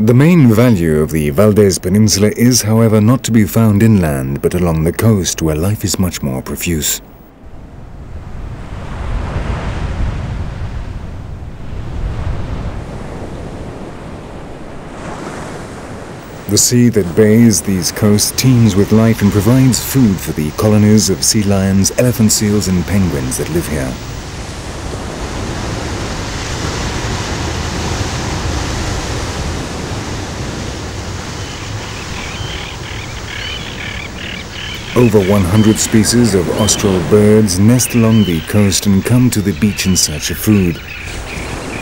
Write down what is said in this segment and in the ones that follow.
The main value of the Valdés Peninsula is, however, not to be found inland but along the coast where life is much more profuse. The sea that bathes these coasts teems with life and provides food for the colonies of sea lions, elephant seals and penguins that live here. Over 100 species of austral birds nest along the coast and come to the beach in search of food.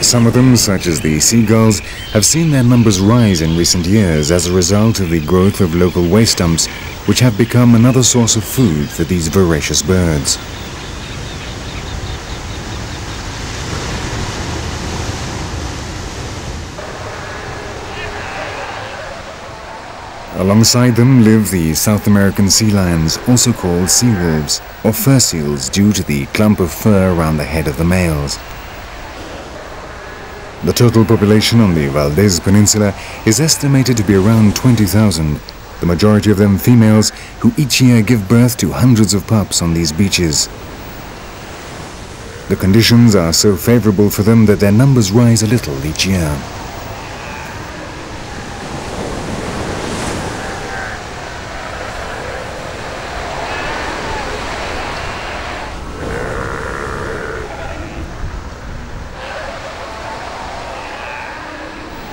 Some of them, such as the seagulls, have seen their numbers rise in recent years as a result of the growth of local waste dumps, which have become another source of food for these voracious birds. Alongside them live the South American sea lions, also called sea wolves, or fur seals due to the clump of fur around the head of the males. The total population on the Valdés Peninsula is estimated to be around 20,000, the majority of them females who each year give birth to hundreds of pups on these beaches. The conditions are so favorable for them that their numbers rise a little each year.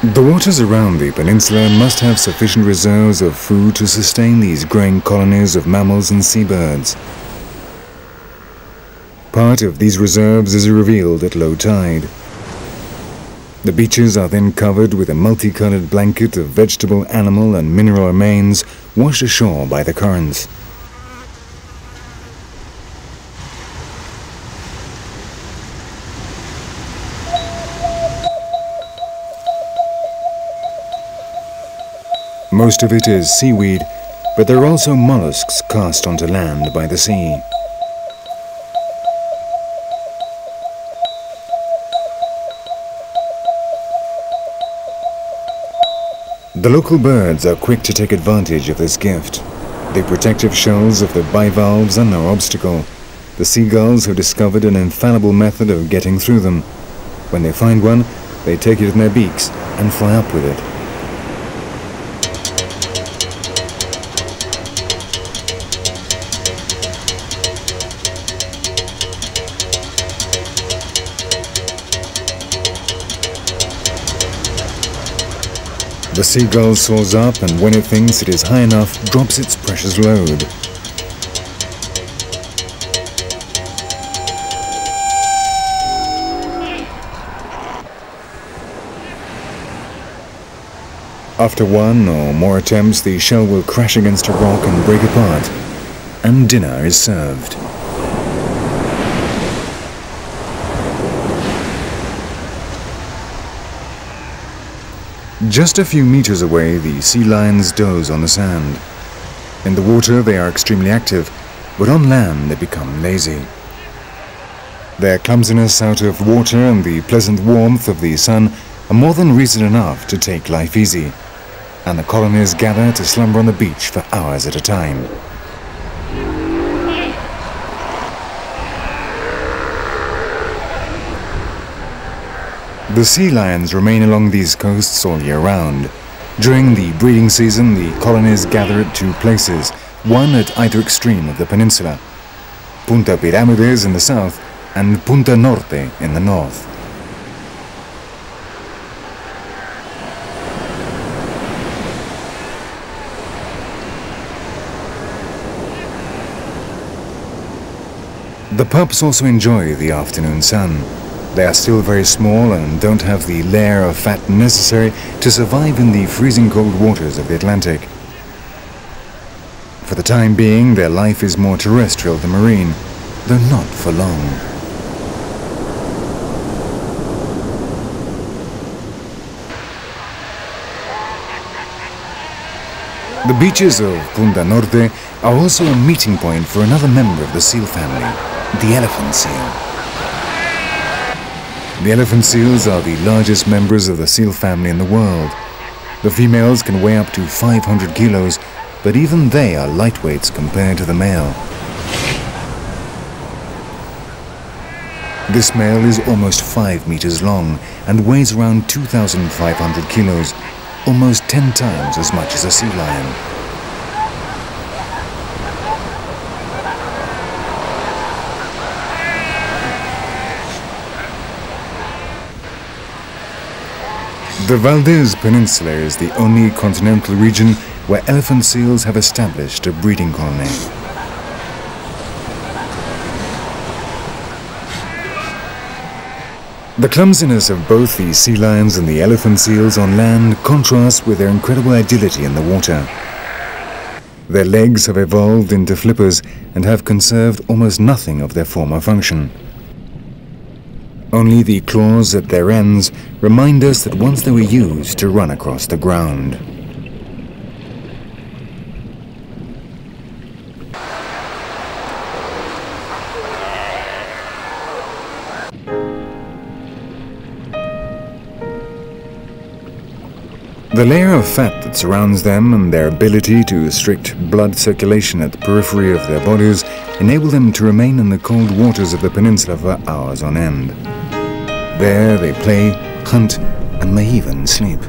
The waters around the peninsula must have sufficient reserves of food to sustain these growing colonies of mammals and seabirds. Part of these reserves is revealed at low tide. The beaches are then covered with a multicolored blanket of vegetable, animal and mineral remains washed ashore by the currents. Most of it is seaweed, but there are also mollusks cast onto land by the sea. The local birds are quick to take advantage of this gift. The protective shells of the bivalves are no obstacle. The seagulls have discovered an infallible method of getting through them. When they find one, they take it in their beaks and fly up with it. The seagull soars up and when it thinks it is high enough, drops its precious load. After one or more attempts, the shell will crash against a rock and break apart, and dinner is served. Just a few meters away, the sea lions doze on the sand. In the water, they are extremely active, but on land, they become lazy. Their clumsiness out of water and the pleasant warmth of the sun are more than reason enough to take life easy, and the colonies gather to slumber on the beach for hours at a time. The sea lions remain along these coasts all year round. During the breeding season, the colonies gather at two places, one at either extreme of the peninsula. Punta Piramides in the south and Punta Norte in the north. The pups also enjoy the afternoon sun. They are still very small and don't have the layer of fat necessary to survive in the freezing cold waters of the Atlantic. For the time being, their life is more terrestrial than marine, though not for long. The beaches of Punta Norte are also a meeting point for another member of the seal family, the elephant seal. The elephant seals are the largest members of the seal family in the world. The females can weigh up to 500 kilos, but even they are lightweights compared to the male. This male is almost 5 meters long and weighs around 2,500 kilos, almost 10 times as much as a sea lion. The Valdés Peninsula is the only continental region where elephant seals have established a breeding colony. The clumsiness of both the sea lions and the elephant seals on land contrasts with their incredible agility in the water. Their legs have evolved into flippers and have conserved almost nothing of their former function. Only the claws at their ends remind us that once they were used to run across the ground. The layer of fat that surrounds them and their ability to restrict blood circulation at the periphery of their bodies enable them to remain in the cold waters of the peninsula for hours on end. There they play, hunt, and may even sleep.